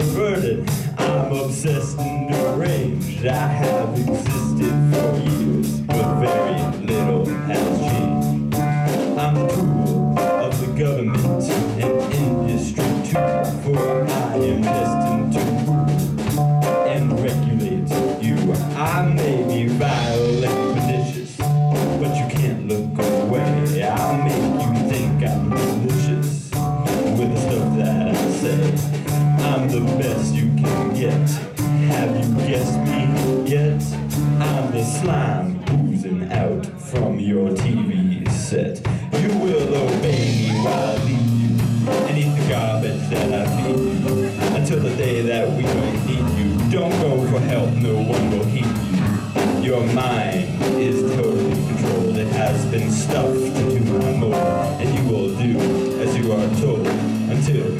I'm obsessed and deranged. I have existed for years, but very little has changed. I'm the tool of the government and industry too, for I am destined to and regulate you. I may be violent and pernicious, but you can't look away. I'll make you think I'm malicious with the stuff that I say. The best you can get. Have you guessed me yet? I'm the slime oozing out from your TV set. You will obey me while I leave you and eat the garbage that I feed you until the day that we don't need you. Don't go for help, no one will heed you. Your mind is totally controlled. It has been stuffed into my mold, and you will do as you are told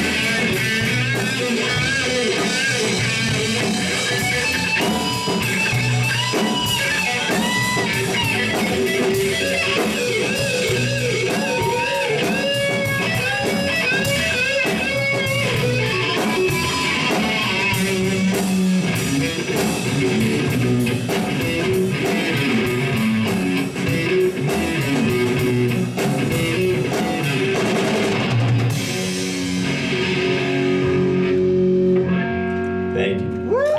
you. Thank you. Woo!